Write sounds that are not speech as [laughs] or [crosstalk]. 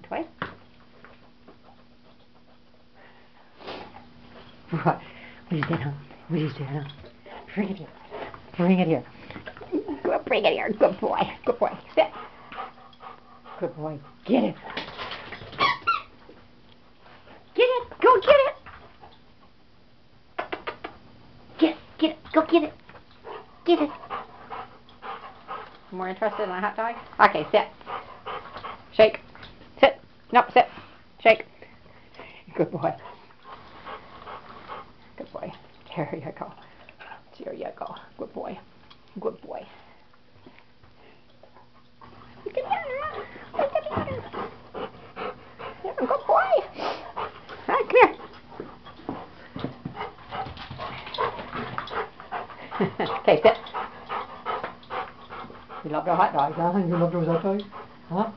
toy. What? What is that, huh? What is that, huh? Bring it here. Bring it here. Bring it here. Good boy. Good boy. Sit. Good boy. Get it. Get it. Go get it. Get, get it. Go get it. Get it. More interested in a hot dog? Okay, sit. Shake. Sit. No, sit. Shake. Good boy. Good boy. There you go. There you go. Good boy. Good boy. Look at that. Look at that. Good boy. Come here. [laughs] okay, sit. You love the hot dogs, huh? You love those hot dogs? Huh?